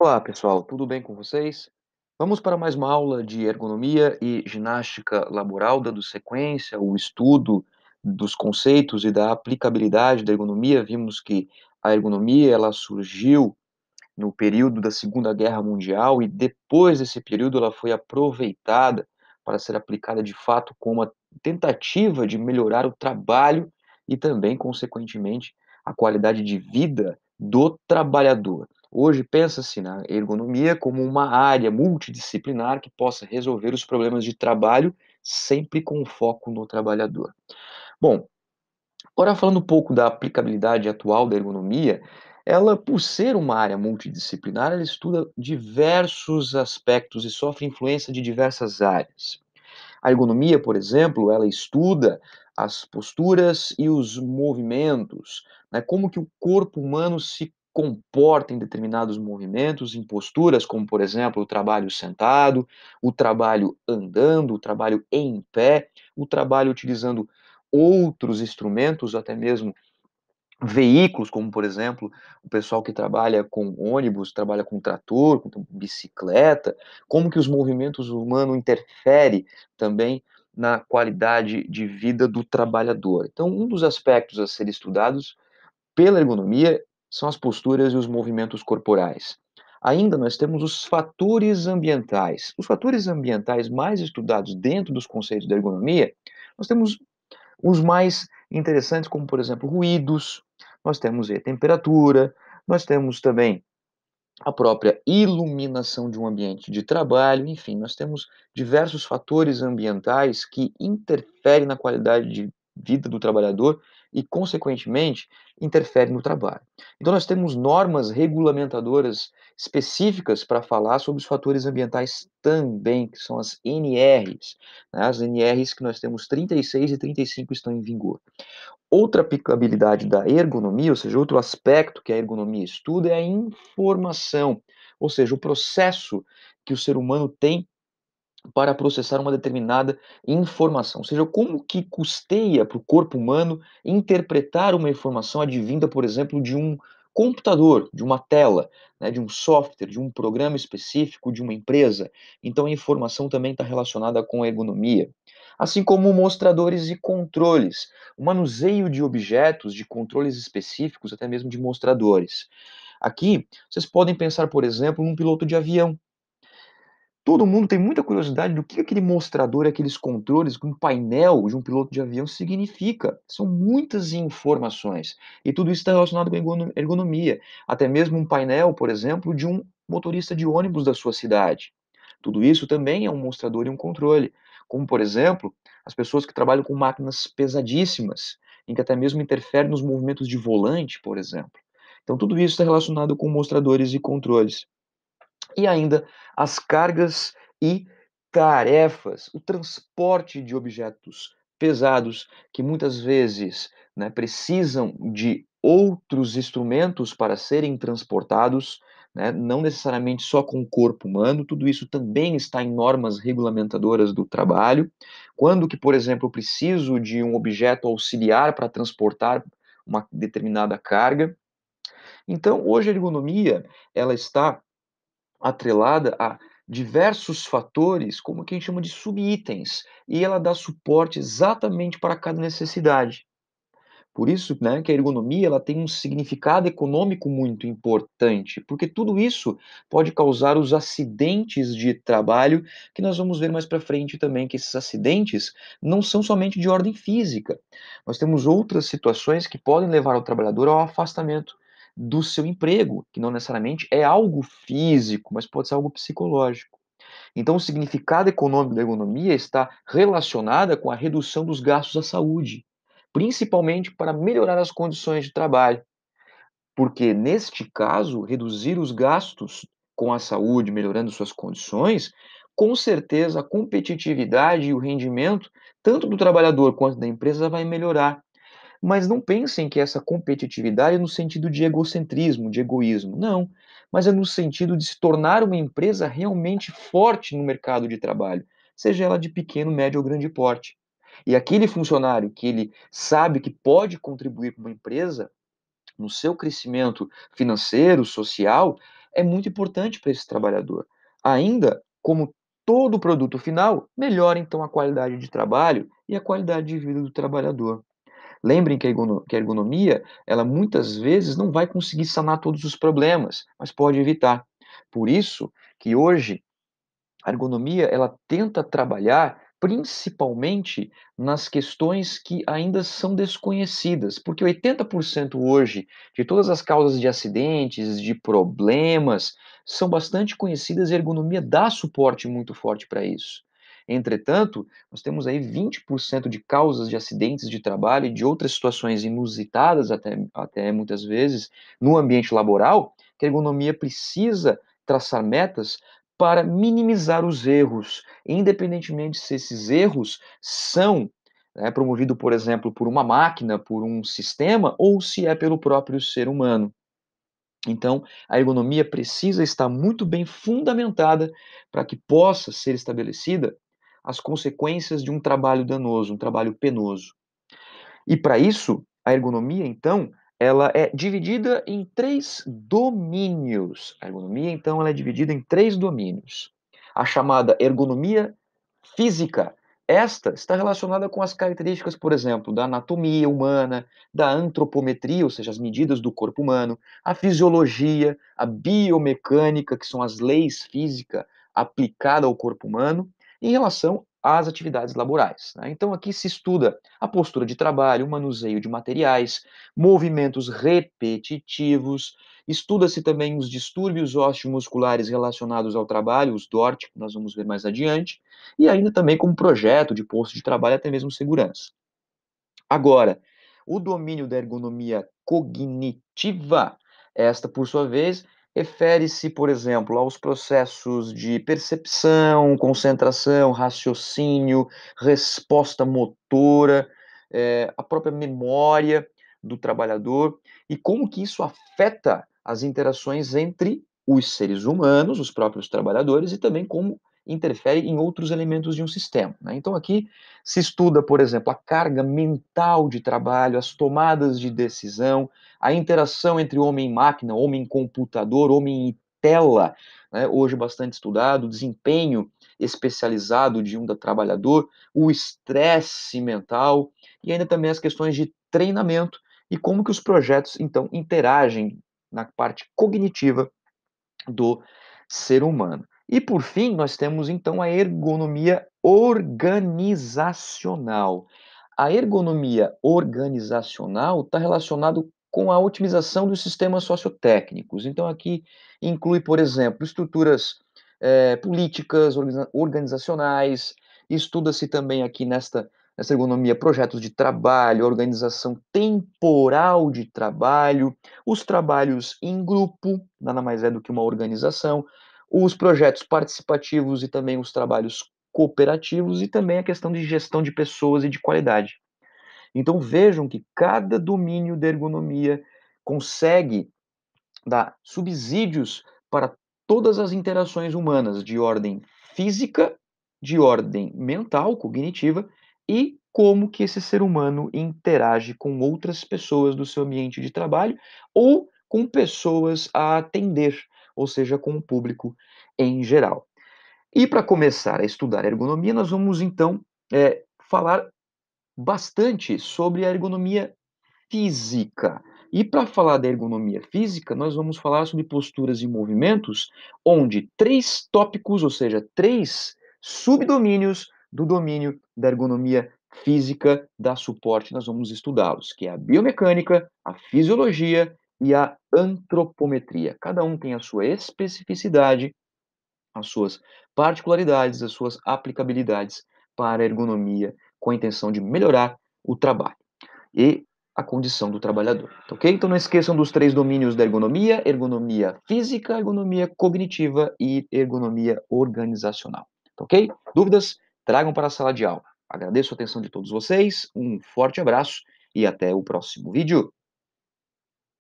Olá, pessoal, tudo bem com vocês? Vamos para mais uma aula de ergonomia e ginástica laboral, dando sequência ao estudo dos conceitos e da aplicabilidade da ergonomia. Vimos que a ergonomia ela surgiu no período da Segunda Guerra Mundial e depois desse período ela foi aproveitada para ser aplicada de fato como uma tentativa de melhorar o trabalho e também, consequentemente, a qualidade de vida do trabalhador. Hoje pensa-se na ergonomia como uma área multidisciplinar que possa resolver os problemas de trabalho sempre com foco no trabalhador. Bom, agora falando um pouco da aplicabilidade atual da ergonomia, ela, por ser uma área multidisciplinar, ela estuda diversos aspectos e sofre influência de diversas áreas. A ergonomia, por exemplo, ela estuda as posturas e os movimentos, né, como que o corpo humano se comporta em determinados movimentos, em posturas, como por exemplo o trabalho sentado, o trabalho andando, o trabalho em pé, o trabalho utilizando outros instrumentos, até mesmo veículos, como por exemplo, o pessoal que trabalha com ônibus, trabalha com trator, com bicicleta, como que os movimentos humanos interferem também na qualidade de vida do trabalhador. Então, um dos aspectos a ser estudados pela ergonomia são as posturas e os movimentos corporais. Ainda nós temos os fatores ambientais. Os fatores ambientais mais estudados dentro dos conceitos da ergonomia, nós temos os mais interessantes, como por exemplo, ruídos, nós temos a temperatura, nós temos também a própria iluminação de um ambiente de trabalho, enfim, nós temos diversos fatores ambientais que interferem na qualidade de vida do trabalhador e, consequentemente, interferem no trabalho. Então, nós temos normas regulamentadoras específicas para falar sobre os fatores ambientais também, que são as NRs. Né? As NRs que nós temos 36 e 35 estão em vigor. Outra aplicabilidade da ergonomia, ou seja, outro aspecto que a ergonomia estuda é a informação, ou seja, o processo que o ser humano tem para processar uma determinada informação, ou seja, como que custeia para o corpo humano interpretar uma informação advinda, por exemplo, de um computador, de uma tela, né, de um software, de um programa específico, de uma empresa. Então a informação também está relacionada com a ergonomia. Assim como mostradores e controles, o manuseio de objetos, de controles específicos, até mesmo de mostradores. Aqui, vocês podem pensar, por exemplo, num piloto de avião. Todo mundo tem muita curiosidade do que aquele mostrador, aqueles controles, um painel de um piloto de avião significa. São muitas informações. E tudo isso está relacionado com ergonomia. Até mesmo um painel, por exemplo, de um motorista de ônibus da sua cidade. Tudo isso também é um mostrador e um controle. Como, por exemplo, as pessoas que trabalham com máquinas pesadíssimas, em que até mesmo interfere nos movimentos de volante, por exemplo. Então, tudo isso está relacionado com mostradores e controles e ainda as cargas e tarefas, o transporte de objetos pesados que muitas vezes né, precisam de outros instrumentos para serem transportados, né, não necessariamente só com o corpo humano, tudo isso também está em normas regulamentadoras do trabalho. Quando que, por exemplo, preciso de um objeto auxiliar para transportar uma determinada carga. Então, hoje a ergonomia, ela está atrelada a diversos fatores, como que a gente chama de subitens, e ela dá suporte exatamente para cada necessidade. Por isso, né, que a ergonomia ela tem um significado econômico muito importante, porque tudo isso pode causar os acidentes de trabalho, que nós vamos ver mais para frente também que esses acidentes não são somente de ordem física. Nós temos outras situações que podem levar o trabalhador ao afastamento do seu emprego, que não necessariamente é algo físico, mas pode ser algo psicológico. Então, o significado econômico da ergonomia está relacionada com a redução dos gastos à saúde, principalmente para melhorar as condições de trabalho. Porque, neste caso, reduzir os gastos com a saúde, melhorando suas condições, com certeza a competitividade e o rendimento, tanto do trabalhador quanto da empresa, vai melhorar. Mas não pensem que essa competitividade é no sentido de egocentrismo, de egoísmo. Não. Mas é no sentido de se tornar uma empresa realmente forte no mercado de trabalho, seja ela de pequeno, médio ou grande porte. E aquele funcionário que ele sabe que pode contribuir para uma empresa, no seu crescimento financeiro, social, é muito importante para esse trabalhador. Ainda, como todo produto final, melhora então a qualidade de trabalho e a qualidade de vida do trabalhador. Lembrem que a ergonomia, ela muitas vezes não vai conseguir sanar todos os problemas, mas pode evitar. Por isso que hoje a ergonomia ela tenta trabalhar principalmente nas questões que ainda são desconhecidas, porque 80% hoje de todas as causas de acidentes, de problemas, são bastante conhecidas e a ergonomia dá suporte muito forte para isso. Entretanto, nós temos aí 20% de causas de acidentes de trabalho e de outras situações inusitadas, até, até muitas vezes, no ambiente laboral, que a ergonomia precisa traçar metas para minimizar os erros, independentemente se esses erros são né, promovidos, por exemplo, por uma máquina, por um sistema, ou se é pelo próprio ser humano. Então, a ergonomia precisa estar muito bem fundamentada para que possa ser estabelecida as consequências de um trabalho danoso, um trabalho penoso. E para isso, a ergonomia, então, ela é dividida em três domínios. A ergonomia, então, ela é dividida em três domínios. A chamada ergonomia física. Esta está relacionada com as características, por exemplo, da anatomia humana, da antropometria, ou seja, as medidas do corpo humano, a fisiologia, a biomecânica, que são as leis físicas aplicadas ao corpo humano, em relação às atividades laborais. Né? Então, aqui se estuda a postura de trabalho, o manuseio de materiais, movimentos repetitivos, estuda-se também os distúrbios osteomusculares relacionados ao trabalho, os DORT, que nós vamos ver mais adiante, e ainda também como projeto de posto de trabalho, até mesmo segurança. Agora, o domínio da ergonomia cognitiva, esta, por sua vez, refere-se, por exemplo, aos processos de percepção, concentração, raciocínio, resposta motora, é, a própria memória do trabalhador e como que isso afeta as interações entre os seres humanos, os próprios trabalhadores, e também como interfere em outros elementos de um sistema. Né? Então, aqui se estuda, por exemplo, a carga mental de trabalho, as tomadas de decisão, a interação entre homem e máquina, homem computador, homem e tela, né? hoje bastante estudado, o desempenho especializado de um trabalhador, o estresse mental e ainda também as questões de treinamento e como que os projetos então interagem na parte cognitiva do ser humano. E por fim, nós temos então a ergonomia organizacional. A ergonomia organizacional está relacionado com a otimização dos sistemas sociotécnicos. Então, aqui inclui, por exemplo, estruturas é, políticas, organizacionais, estuda-se também aqui nesta, nesta ergonomia projetos de trabalho, organização temporal de trabalho, os trabalhos em grupo, nada mais é do que uma organização, os projetos participativos e também os trabalhos cooperativos e também a questão de gestão de pessoas e de qualidade. Então vejam que cada domínio da ergonomia consegue dar subsídios para todas as interações humanas de ordem física, de ordem mental, cognitiva e como que esse ser humano interage com outras pessoas do seu ambiente de trabalho ou com pessoas a atender ou seja, com o público em geral. E para começar a estudar ergonomia, nós vamos então é, falar bastante sobre a ergonomia física. E para falar da ergonomia física, nós vamos falar sobre posturas e movimentos, onde três tópicos, ou seja, três subdomínios do domínio da ergonomia física dá suporte, nós vamos estudá-los, que é a biomecânica, a fisiologia e a antropometria. Cada um tem a sua especificidade, as suas particularidades, as suas aplicabilidades para a ergonomia, com a intenção de melhorar o trabalho e a condição do trabalhador. Tá ok? Então não esqueçam dos três domínios da ergonomia: ergonomia física, ergonomia cognitiva e ergonomia organizacional. Tá ok? Dúvidas? Tragam para a sala de aula. Agradeço a atenção de todos vocês, um forte abraço e até o próximo vídeo.